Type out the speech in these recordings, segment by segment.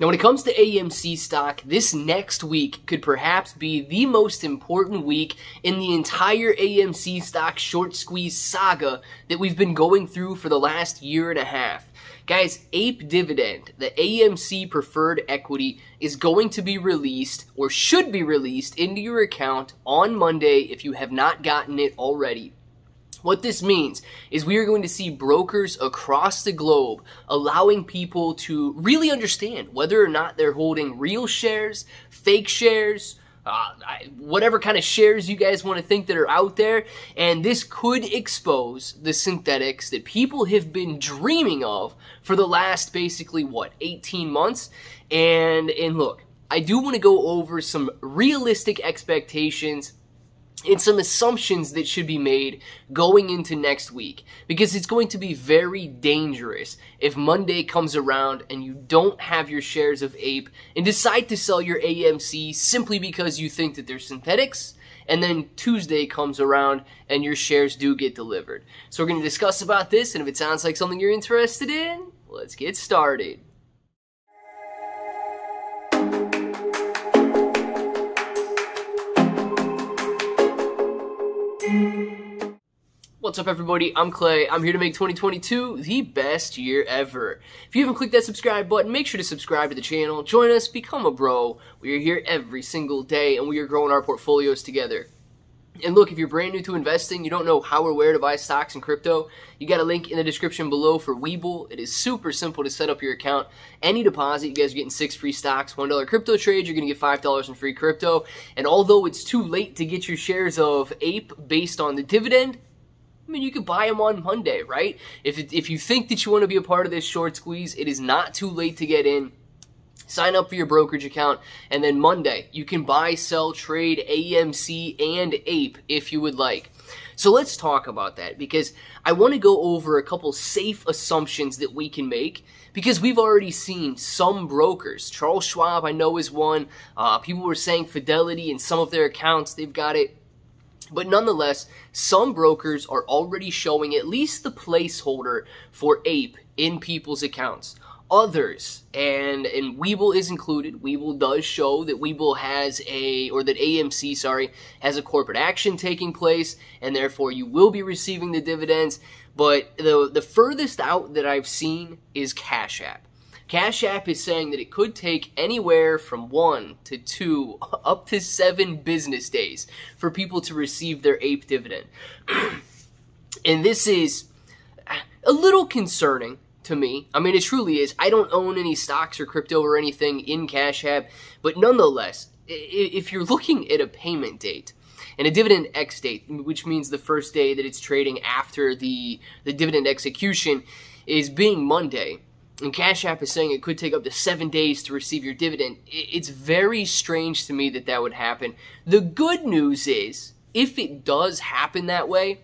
Now, when it comes to AMC stock, this next week could perhaps be the most important week in the entire AMC stock short squeeze saga that we've been going through for the last year and a half. Guys, APE dividend, the AMC preferred equity, is going to be released or should be released into your account on Monday if you have not gotten it already. What this means is we are going to see brokers across the globe allowing people to really understand whether or not they're holding real shares, fake shares, uh, whatever kind of shares you guys want to think that are out there. And this could expose the synthetics that people have been dreaming of for the last basically, what, 18 months? And, and look, I do want to go over some realistic expectations and some assumptions that should be made going into next week because it's going to be very dangerous if Monday comes around and you don't have your shares of APE and decide to sell your AMC simply because you think that they're synthetics and then Tuesday comes around and your shares do get delivered. So we're going to discuss about this and if it sounds like something you're interested in, let's get started. What's up, everybody? I'm Clay. I'm here to make 2022 the best year ever. If you haven't clicked that subscribe button, make sure to subscribe to the channel. Join us, become a bro. We are here every single day, and we are growing our portfolios together. And look, if you're brand new to investing, you don't know how or where to buy stocks and crypto, you got a link in the description below for Webull. It is super simple to set up your account. Any deposit, you guys are getting six free stocks. $1 crypto trade, you're going to get $5 in free crypto. And although it's too late to get your shares of APE based on the dividend, I mean, you could buy them on Monday, right? If, it, if you think that you want to be a part of this short squeeze, it is not too late to get in. Sign up for your brokerage account, and then Monday, you can buy, sell, trade AMC and APE if you would like. So let's talk about that because I want to go over a couple safe assumptions that we can make because we've already seen some brokers. Charles Schwab, I know, is one. Uh, people were saying Fidelity in some of their accounts, they've got it but nonetheless, some brokers are already showing at least the placeholder for APE in people's accounts. Others, and and Webull is included. Webull does show that Webull has a, or that AMC, sorry, has a corporate action taking place, and therefore you will be receiving the dividends. But the the furthest out that I've seen is Cash App. Cash App is saying that it could take anywhere from one to two, up to seven business days for people to receive their APE dividend. and this is uh, a little concerning to me. I mean, it truly is. I don't own any stocks or crypto or anything in Cash App, but nonetheless, if you're looking at a payment date, and a dividend X date, which means the first day that it's trading after the, the dividend execution, is being Monday, and Cash App is saying it could take up to seven days to receive your dividend. It's very strange to me that that would happen. The good news is, if it does happen that way,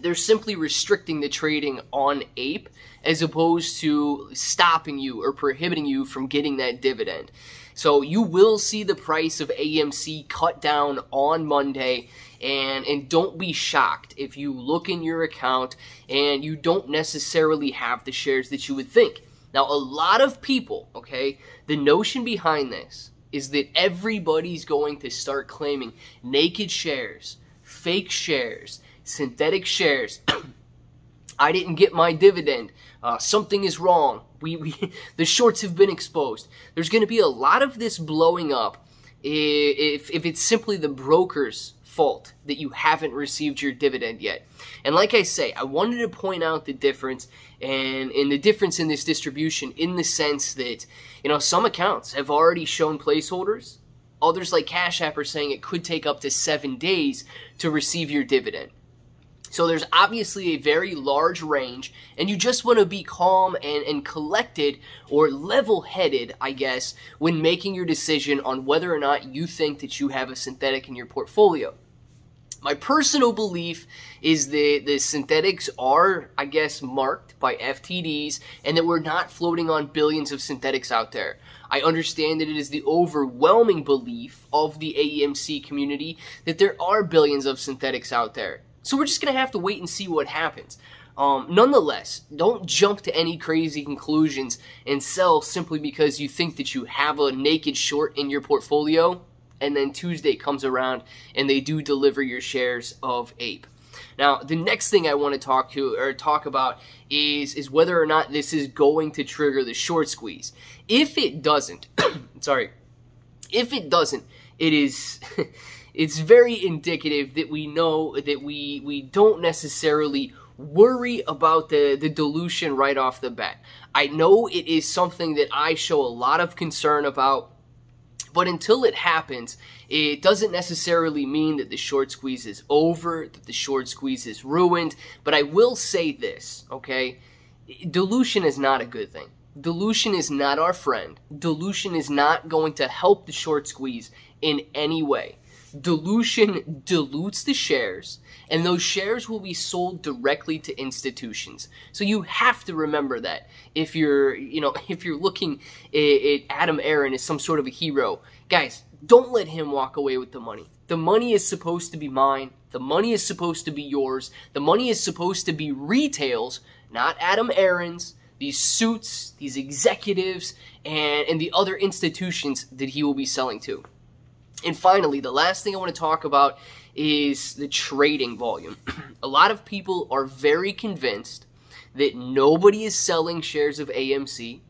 they're simply restricting the trading on APE as opposed to stopping you or prohibiting you from getting that dividend. So you will see the price of AMC cut down on Monday and and don't be shocked if you look in your account and you don't necessarily have the shares that you would think. Now, a lot of people, okay, the notion behind this is that everybody's going to start claiming naked shares, fake shares, synthetic shares. I didn't get my dividend. Uh, something is wrong. We, we the shorts have been exposed. There's going to be a lot of this blowing up if, if it's simply the brokers fault that you haven't received your dividend yet. And like I say, I wanted to point out the difference and, and the difference in this distribution in the sense that, you know, some accounts have already shown placeholders. Others like Cash App are saying it could take up to seven days to receive your dividend. So there's obviously a very large range, and you just want to be calm and, and collected or level headed, I guess, when making your decision on whether or not you think that you have a synthetic in your portfolio. My personal belief is that the synthetics are, I guess, marked by FTDs and that we're not floating on billions of synthetics out there. I understand that it is the overwhelming belief of the AMC community that there are billions of synthetics out there. So we're just going to have to wait and see what happens. Um, nonetheless, don't jump to any crazy conclusions and sell simply because you think that you have a naked short in your portfolio, and then Tuesday comes around and they do deliver your shares of Ape. Now, the next thing I want to talk to or talk about is is whether or not this is going to trigger the short squeeze. If it doesn't, sorry, if it doesn't, it is it's very indicative that we know that we we don't necessarily worry about the, the dilution right off the bat. I know it is something that I show a lot of concern about, but until it happens, it doesn't necessarily mean that the short squeeze is over, that the short squeeze is ruined. But I will say this, okay? Dilution is not a good thing. Dilution is not our friend. Dilution is not going to help the short squeeze in any way. Dilution dilutes the shares, and those shares will be sold directly to institutions. So you have to remember that if you're, you know, if you're looking at Adam Aron as some sort of a hero, guys, don't let him walk away with the money. The money is supposed to be mine. The money is supposed to be yours. The money is supposed to be retails, not Adam Aron's these suits, these executives, and, and the other institutions that he will be selling to. And finally, the last thing I want to talk about is the trading volume. a lot of people are very convinced that nobody is selling shares of AMC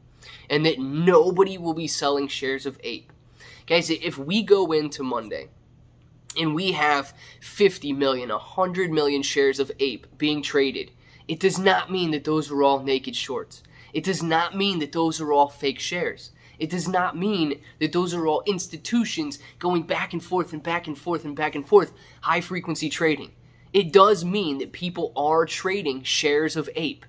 and that nobody will be selling shares of Ape. Guys, if we go into Monday and we have 50 million, 100 million shares of Ape being traded, it does not mean that those are all naked shorts. It does not mean that those are all fake shares. It does not mean that those are all institutions going back and forth and back and forth and back and forth, high frequency trading. It does mean that people are trading shares of ape.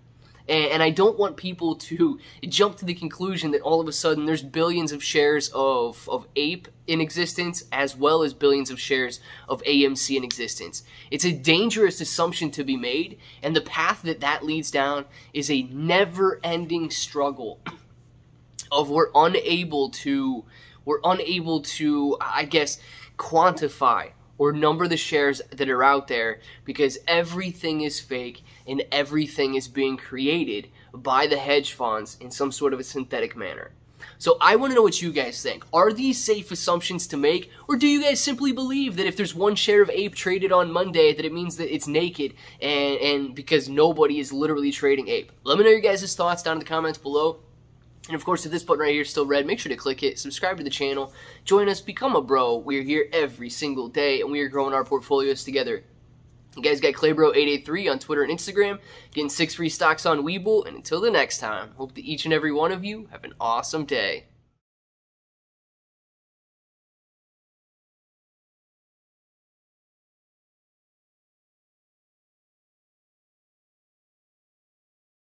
And, I don't want people to jump to the conclusion that all of a sudden there's billions of shares of, of ape in existence as well as billions of shares of AMC in existence. It's a dangerous assumption to be made, and the path that that leads down is a never ending struggle of we're unable to we're unable to I guess quantify or number the shares that are out there because everything is fake and everything is being created by the hedge funds in some sort of a synthetic manner. So I want to know what you guys think. Are these safe assumptions to make, or do you guys simply believe that if there's one share of ape traded on Monday, that it means that it's naked and, and because nobody is literally trading ape? Let me know your guys' thoughts down in the comments below. And of course, if this button right here is still red, make sure to click it, subscribe to the channel, join us, become a bro. We are here every single day, and we are growing our portfolios together. You guys got Claybro883 on Twitter and Instagram, getting six free stocks on Webull, and until the next time, hope that each and every one of you have an awesome day.